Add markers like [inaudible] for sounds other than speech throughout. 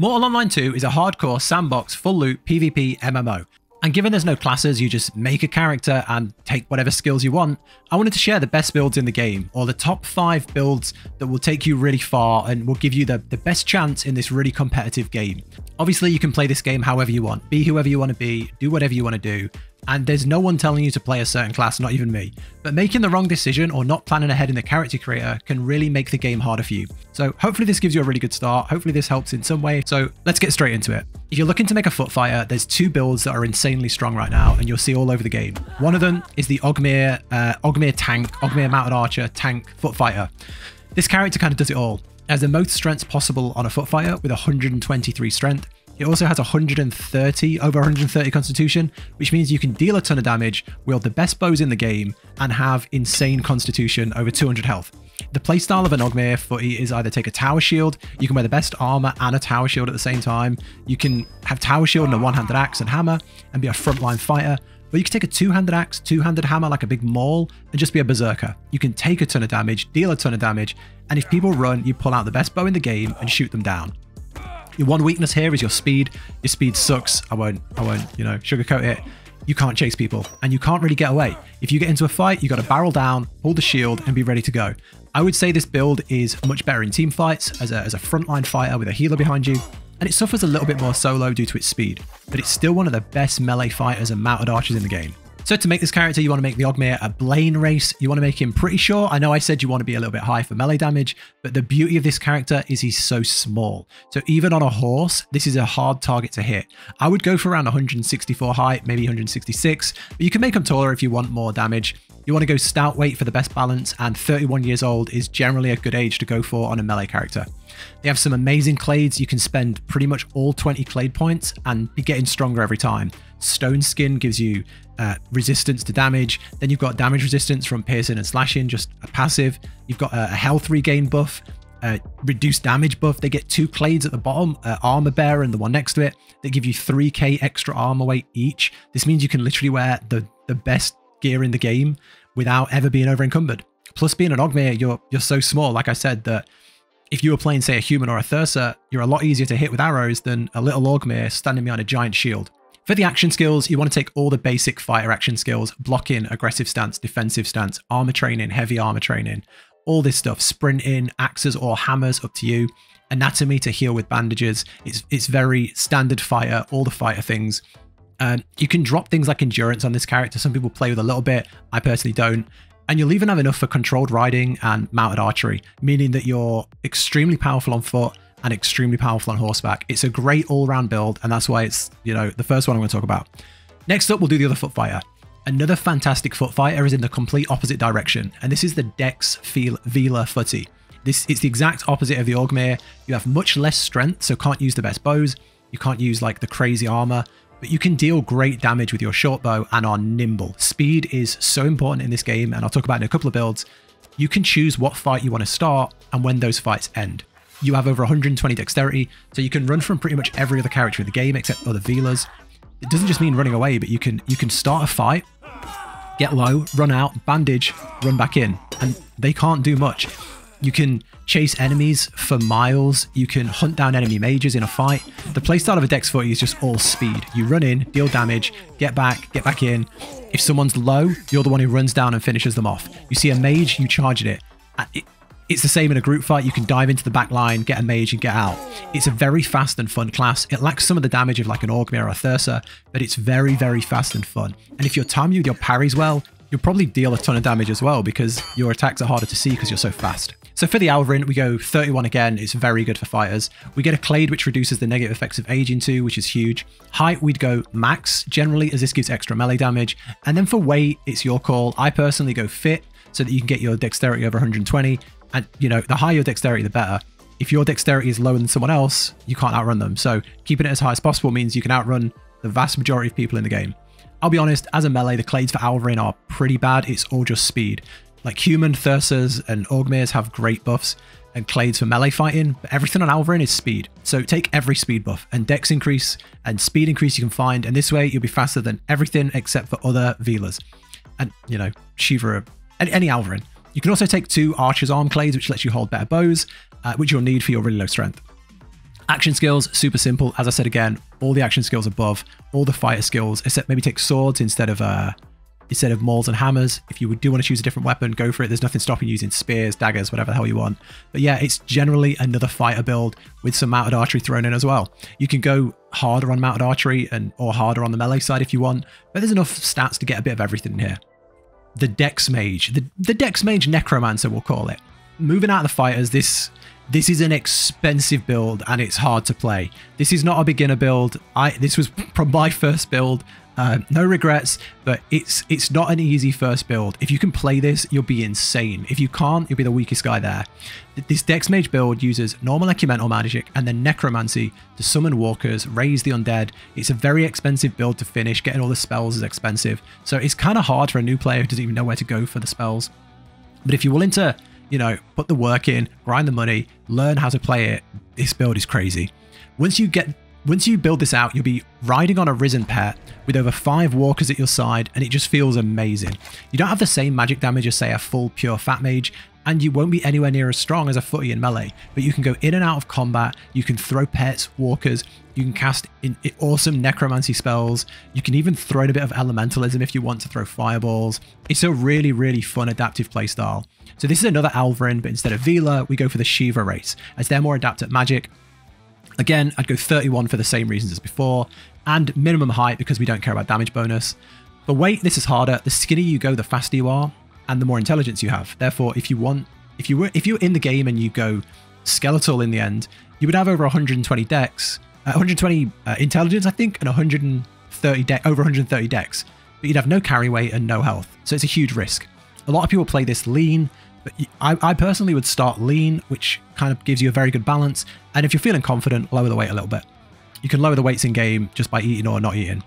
Mortal Online 2 is a hardcore sandbox full loot PvP MMO. And given there's no classes, you just make a character and take whatever skills you want, I wanted to share the best builds in the game, or the top 5 builds that will take you really far and will give you the, the best chance in this really competitive game. Obviously, you can play this game however you want, be whoever you want to be, do whatever you want to do, and there's no one telling you to play a certain class, not even me. But making the wrong decision or not planning ahead in the character creator can really make the game harder for you. So hopefully this gives you a really good start. Hopefully this helps in some way. So let's get straight into it. If you're looking to make a foot fighter, there's two builds that are insanely strong right now, and you'll see all over the game. One of them is the Oghmir, uh, Oghmir tank, Oghmir mounted archer tank foot fighter. This character kind of does it all. Has the most strengths possible on a foot fighter with 123 strength, it also has 130, over 130 constitution, which means you can deal a ton of damage, wield the best bows in the game, and have insane constitution over 200 health. The playstyle of an Oghmir footy is either take a tower shield, you can wear the best armor and a tower shield at the same time, you can have tower shield and a one-handed axe and hammer, and be a frontline fighter, or you can take a two-handed axe, two-handed hammer like a big maul, and just be a berserker. You can take a ton of damage, deal a ton of damage, and if people run, you pull out the best bow in the game and shoot them down. Your one weakness here is your speed. Your speed sucks. I won't, I won't, you know, sugarcoat it. You can't chase people and you can't really get away. If you get into a fight, you got to barrel down, pull the shield and be ready to go. I would say this build is much better in team fights as a, as a frontline fighter with a healer behind you. And it suffers a little bit more solo due to its speed, but it's still one of the best melee fighters and mounted archers in the game. So to make this character, you want to make the Oghmir a Blaine race. You want to make him pretty sure. I know I said you want to be a little bit high for melee damage, but the beauty of this character is he's so small. So even on a horse, this is a hard target to hit. I would go for around 164 height, maybe 166, but you can make him taller if you want more damage. You want to go stout weight for the best balance, and 31 years old is generally a good age to go for on a melee character. They have some amazing clades. You can spend pretty much all 20 clade points and be getting stronger every time. Stone Skin gives you uh, resistance to damage. Then you've got damage resistance from piercing and slashing, just a passive. You've got a, health regain buff, uh, reduced damage buff. They get two clades at the bottom, uh, armor bearer and the one next to it. They give you 3k extra armor weight each. This means you can literally wear the, the best gear in the game without ever being over encumbered. Plus being an Oghmir, you're, you're so small, like I said, that if you were playing, say, a human or a Thursar, you're a lot easier to hit with arrows than a little Oghmir standing behind a giant shield. For the action skills, you want to take all the basic fighter action skills, blocking, aggressive stance, defensive stance, armor training, heavy armor training, all this stuff, sprinting, axes or hammers, up to you. Anatomy to heal with bandages. It's, it's very standard fighter, all the fighter things. Um, you can drop things like endurance on this character. Some people play with a little bit. I personally don't. And you'll even have enough for controlled riding and mounted archery, meaning that you're extremely powerful on foot and extremely powerful on horseback. It's a great all-round build, and that's why it's, you know, the first one I'm going to talk about. Next up, we'll do the other foot fighter. Another fantastic foot fighter is in the complete opposite direction, and this is the Dex Veela Footy. This is the exact opposite of the Oghmir. You have much less strength, so can't use the best bows. You can't use like the crazy armor, but you can deal great damage with your short bow and are nimble. Speed is so important in this game, and I'll talk about in a couple of builds. You can choose what fight you want to start and when those fights end. You have over 120 dexterity, so you can run from pretty much every other character in the game except other Veelas. It doesn't just mean running away, but you can you can start a fight, get low, run out, bandage, run back in, and they can't do much. You can chase enemies for miles. You can hunt down enemy mages in a fight. The playstyle of a Dex Footy is just all speed. You run in, deal damage, get back, get back in. If someone's low, you're the one who runs down and finishes them off. You see a mage, you charge at it. It it's the same in a group fight. You can dive into the back line, get a mage, and get out. It's a very fast and fun class. It lacks some of the damage of like an Oghmir or a Thursar, but it's very, very fast and fun. And if you're timing with your parries well, you'll probably deal a ton of damage as well because your attacks are harder to see because you're so fast. So for the Alvarin, we go 31 again. It's very good for fighters. We get a Clade, which reduces the negative effects of aging too, which is huge. Height, we'd go max, generally, as this gives extra melee damage. And then for weight, it's your call. I personally go fit, so that you can get your dexterity over 120. And, you know, the higher your dexterity, the better. If your dexterity is lower than someone else, you can't outrun them. So keeping it as high as possible means you can outrun the vast majority of people in the game. I'll be honest, as a melee, the clades for Alvarin are pretty bad. It's all just speed. Like human Thursars and Oghmirs have great buffs and clades for melee fighting, but everything on Alvarin is speed. So take every speed buff and dex increase and speed increase you can find, and this way you'll be faster than everything except for other Veelas. And, you know, Shiva, any, any Alvarin. You can also take two Archer's Arm Clades, which lets you hold better bows, uh, which you'll need for your really low strength. Action skills, super simple. As I said again, all the action skills above, all the fighter skills, except maybe take swords instead of uh, instead of mauls and hammers. If you do want to choose a different weapon, go for it. There's nothing stopping you using spears, daggers, whatever the hell you want. But yeah, it's generally another fighter build with some mounted archery thrown in as well. You can go harder on mounted archery and or harder on the melee side if you want, but there's enough stats to get a bit of everything in here. The Dex Mage, the, the Dex Mage Necromancer, we'll call it. Moving out of the fighters, this this is an expensive build and it's hard to play. This is not a beginner build. I this was my first build. Uh, no regrets, but it's it's not an easy first build. If you can play this, you'll be insane. If you can't, you'll be the weakest guy there. This Dex Mage build uses normal Ecumenical Magic and then Necromancy to summon walkers, raise the undead. It's a very expensive build to finish. Getting all the spells is expensive. So it's kind of hard for a new player who doesn't even know where to go for the spells. But if you're willing to, you know, put the work in, grind the money, learn how to play it, this build is crazy. Once you get once you build this out, you'll be riding on a risen pet with over five walkers at your side, and it just feels amazing. You don't have the same magic damage as, say, a full pure fat mage, and you won't be anywhere near as strong as a footy in melee, but you can go in and out of combat, you can throw pets, walkers, you can cast in, in awesome necromancy spells, you can even throw in a bit of elementalism if you want to throw fireballs. It's a really, really fun adaptive playstyle. So this is another Alvarin, but instead of Veela, we go for the Shiva race, as they're more adept at magic, Again, I'd go 31 for the same reasons as before, and minimum height because we don't care about damage bonus. For weight, this is harder. The skinnier you go, the faster you are, and the more intelligence you have. Therefore, if you want, if you were, if you're in the game and you go skeletal in the end, you would have over 120 dex, uh, 120 uh, intelligence, I think, and 130 dex, over 130 dex. But you'd have no carry weight and no health, so it's a huge risk. A lot of people play this lean, but I, I personally would start lean, which kind of gives you a very good balance. And if you're feeling confident, lower the weight a little bit. You can lower the weights in game just by eating or not eating.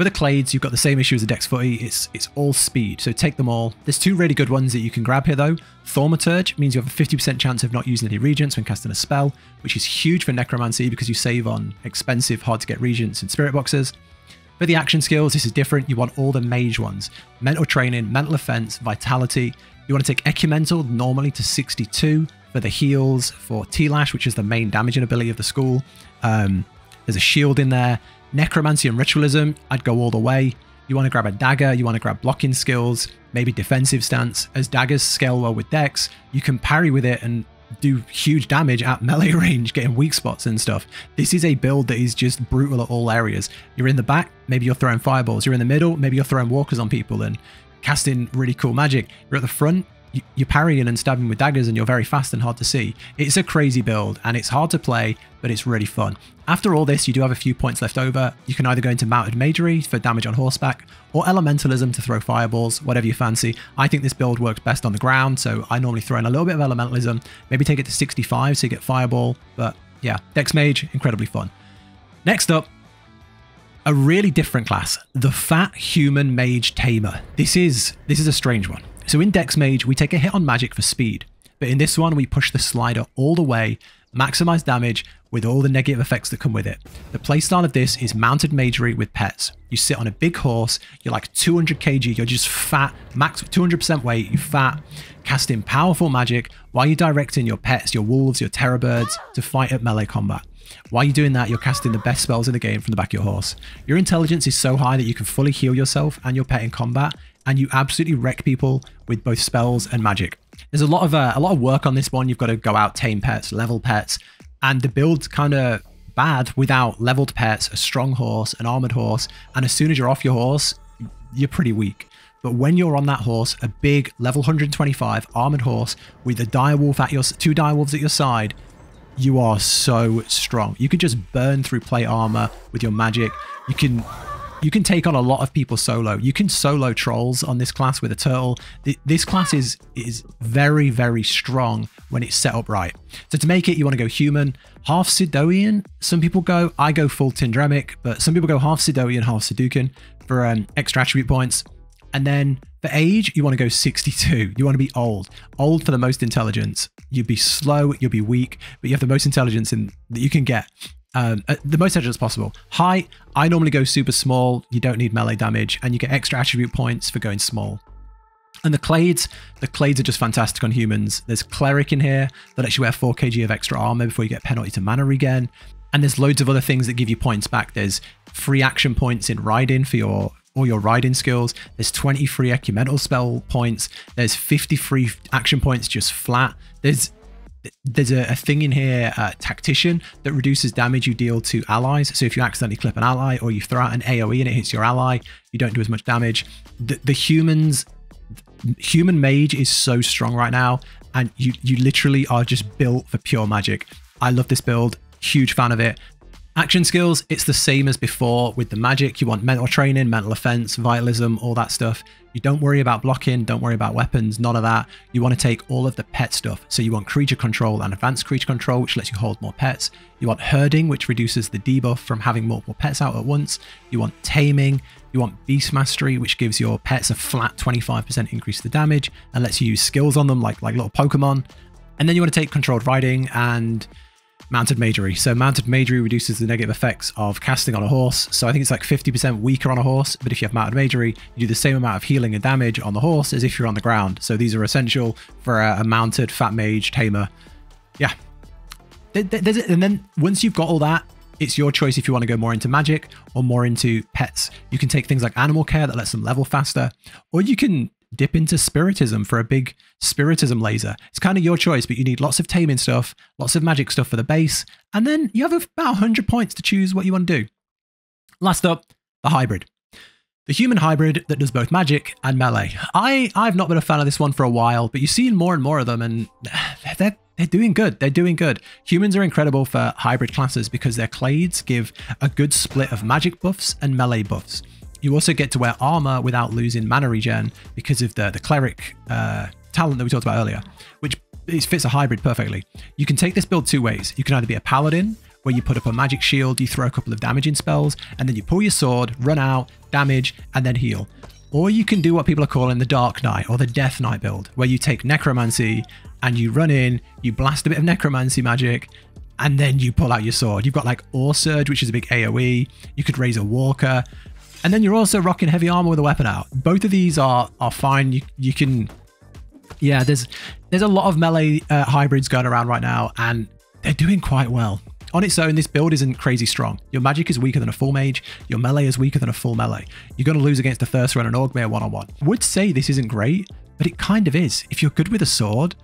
For the Clades, you've got the same issue as the Dex Footy, it's, it's all speed, so take them all. There's two really good ones that you can grab here though. Thaumaturge means you have a 50% chance of not using any reagents when casting a spell, which is huge for Necromancy because you save on expensive, hard to get reagents and spirit boxes. For the action skills, this is different. You want all the mage ones. Mental training, mental offense, vitality, you want to take Ecumenical normally to 62 for the heals, for T-Lash, which is the main damaging ability of the school. Um, there's a shield in there. Necromancy and Ritualism, I'd go all the way. You want to grab a dagger, you want to grab blocking skills, maybe defensive stance. As daggers scale well with dex, you can parry with it and do huge damage at [laughs] melee range, getting weak spots and stuff. This is a build that is just brutal at all areas. You're in the back, maybe you're throwing fireballs. You're in the middle, maybe you're throwing walkers on people and casting really cool magic. You're at the front, you're parrying and stabbing with daggers and you're very fast and hard to see. It's a crazy build and it's hard to play, but it's really fun. After all this, you do have a few points left over. You can either go into Mounted Magery for damage on horseback, or Elementalism to throw fireballs, whatever you fancy. I think this build works best on the ground, so I normally throw in a little bit of Elementalism, maybe take it to 65 so you get Fireball, but yeah, Dex Mage, incredibly fun. Next up, a really different class, the Fat Human Mage Tamer. This is this is a strange one. So in Dex Mage, we take a hit on magic for speed, but in this one, we push the slider all the way, maximize damage with all the negative effects that come with it. The playstyle of this is mounted magery with pets. You sit on a big horse, you're like 200 kg, you're just fat, max 200% weight, you're fat, casting powerful magic while you're directing your pets, your wolves, your terror birds to fight at melee combat. While you're doing that, you're casting the best spells in the game from the back of your horse. Your intelligence is so high that you can fully heal yourself and your pet in combat, and you absolutely wreck people with both spells and magic. There's a lot of uh, a lot of work on this one. You've got to go out, tame pets, level pets, and the build's kind of bad without leveled pets, a strong horse, an armored horse, and as soon as you're off your horse, you're pretty weak. But when you're on that horse, a big level 125 armored horse with a direwolf at your two direwolves at your side, you are so strong. You can just burn through plate armor with your magic. You can you can take on a lot of people solo. You can solo trolls on this class with a turtle. This class is is very very strong when it's set up right. So to make it, you want to go human, half Sidonian. Some people go, I go full Tindremic, but some people go half Sidonian, half Sudoku for um, extra attribute points. And then for age, you want to go 62. You want to be old. Old for the most intelligence. You'd be slow, you'll be weak, but you have the most intelligence in, that you can get. Um, uh, the most intelligence possible. Height, I normally go super small. You don't need melee damage, and you get extra attribute points for going small. And the Clades, the Clades are just fantastic on humans. There's Cleric in here that lets you wear 4 kg of extra armor before you get penalty to mana regen. And there's loads of other things that give you points back. There's free action points in riding for your all your riding skills. There's 20 free ecumental spell points. There's 50 free action points just flat. There's there's a, a thing in here, uh, Tactician, that reduces damage you deal to allies. So if you accidentally clip an ally or you throw out an AoE and it hits your ally, you don't do as much damage. The, the humans, human mage is so strong right now, and you you literally are just built for pure magic. I love this build, huge fan of it. Action skills, it's the same as before with the magic. You want mental training, mental offense, vitalism, all that stuff. You don't worry about blocking, don't worry about weapons, none of that. You want to take all of the pet stuff. So you want creature control and advanced creature control, which lets you hold more pets. You want herding, which reduces the debuff from having multiple pets out at once. You want taming. You want beast mastery, which gives your pets a flat 25% increase to the damage and lets you use skills on them like, like little Pokemon. And then you want to take controlled riding and Mounted Magery. So Mounted Magery reduces the negative effects of casting on a horse. So I think it's like 50% weaker on a horse, but if you have Mounted Magery, you do the same amount of healing and damage on the horse as if you're on the ground. So these are essential for a, a mounted fat mage tamer. Yeah. There's, and then once you've got all that, it's your choice if you want to go more into magic or more into pets. You can take things like animal care that lets them level faster, or you can dip into spiritism for a big spiritism laser. It's kind of your choice, but you need lots of taming stuff, lots of magic stuff for the base, and then you have about 100 points to choose what you want to do. Last up, the hybrid. The human hybrid that does both magic and melee. I, I've not been a fan of this one for a while, but you've seen more and more of them, and they're, they're doing good. They're doing good. Humans are incredible for hybrid classes because their clades give a good split of magic buffs and melee buffs. You also get to wear armor without losing mana regen because of the, the cleric uh, talent that we talked about earlier, which fits a hybrid perfectly. You can take this build two ways. You can either be a paladin, where you put up a magic shield, you throw a couple of damaging spells, and then you pull your sword, run out, damage, and then heal. Or you can do what people are calling the Dark Knight or the Death Knight build, where you take Necromancy and you run in, you blast a bit of Necromancy magic, and then you pull out your sword. You've got like Awe Surge, which is a big AoE. You could raise a Walker. And then you're also rocking heavy armor with a weapon out. Both of these are are fine. You you can, yeah. There's there's a lot of melee uh, hybrids going around right now, and they're doing quite well. On its own, this build isn't crazy strong. Your magic is weaker than a full mage. Your melee is weaker than a full melee. You're going to lose against a Thursar and an Oghmir one-on-one. Would say this isn't great, but it kind of is. If you're good with a sword,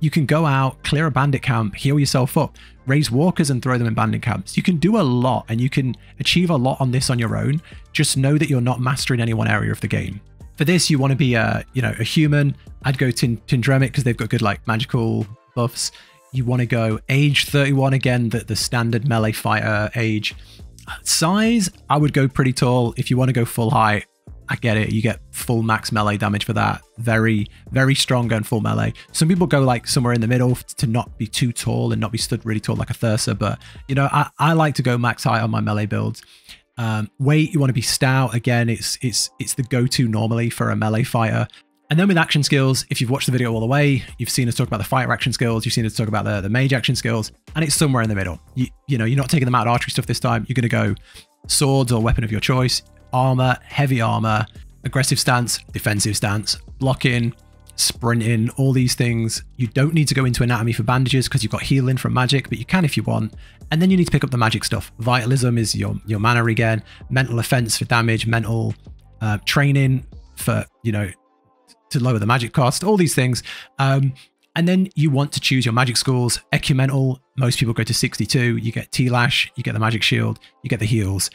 you can go out, clear a bandit camp, heal yourself up, raise walkers and throw them in bandit camps. You can do a lot and you can achieve a lot on this on your own. Just know that you're not mastering any one area of the game. For this, you want to be a, you know, a human. I'd go to Tindremic because they've got good like magical buffs. You want to go age 31 again, the, the standard melee fighter age. Size, I would go pretty tall. If you want to go full height, I get it. You get full max melee damage for that. Very, very strong going full melee. Some people go like somewhere in the middle to not be too tall and not be stood really tall like a Thursar. But, you know, I, I like to go max height on my melee builds. Um, weight, you want to be stout. Again, it's it's it's the go-to normally for a melee fighter. And then with action skills, if you've watched the video all the way, you've seen us talk about the fighter action skills, you've seen us talk about the, the mage action skills, and it's somewhere in the middle. You, you know, you're not taking the out archery stuff this time. You're going to go swords or weapon of your choice armor, heavy armor, aggressive stance, defensive stance, blocking, sprinting, all these things. You don't need to go into anatomy for bandages because you've got healing from magic, but you can if you want. And then you need to pick up the magic stuff. Vitalism is your, your mana regen, mental offense for damage, mental uh, training for, you know, to lower the magic cost, all these things. Um, and then you want to choose your magic schools. Ecumental, most people go to 62. You get T-Lash, you get the magic shield, you get the heals.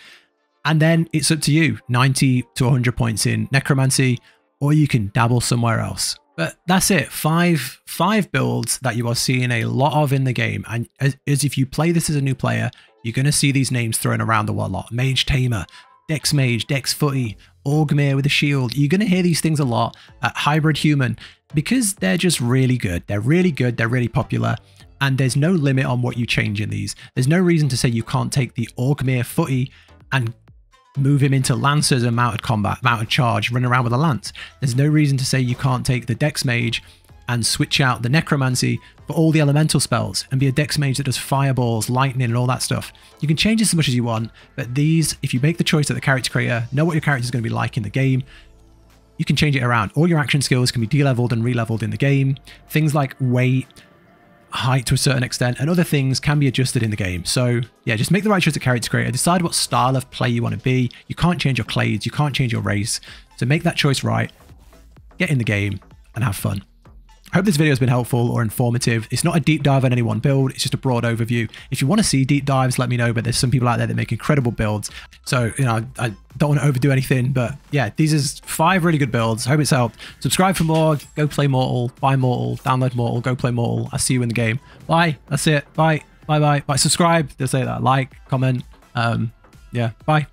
And then it's up to you 90 to 100 points in necromancy, or you can dabble somewhere else. But that's it. Five five builds that you are seeing a lot of in the game. And as, as if you play this as a new player, you're going to see these names thrown around a lot. Mage Tamer, Dex Mage, Dex Footy, Oghmir with a shield. You're going to hear these things a lot. Uh, hybrid Human, because they're just really good. They're really good. They're really popular. And there's no limit on what you change in these. There's no reason to say you can't take the Oghmir Footy and move him into lancers and mounted combat, mounted charge, run around with a lance. There's no reason to say you can't take the Dex Mage and switch out the Necromancy for all the elemental spells and be a Dex Mage that does fireballs, lightning, and all that stuff. You can change as much as you want, but these, if you make the choice that the character creator, know what your character is going to be like in the game, you can change it around. All your action skills can be de-leveled and re-leveled in the game. Things like weight, height to a certain extent, and other things can be adjusted in the game. So yeah, just make the right choice of character creator. Decide what style of play you want to be. You can't change your clades. You can't change your race. So make that choice right. Get in the game and have fun. Hope this video has been helpful or informative. It's not a deep dive on any one build, it's just a broad overview. If you want to see deep dives, let me know, but there's some people out there that make incredible builds. So, you know, I don't want to overdo anything, but yeah, these are five really good builds. Hope it's helped. Subscribe for more, go play Mortal, buy Mortal, download Mortal, go play Mortal. I'll see you in the game. Bye. That's it. Bye. Bye bye. Bye. Subscribe. Just say that. Like, comment. Um, yeah. Bye.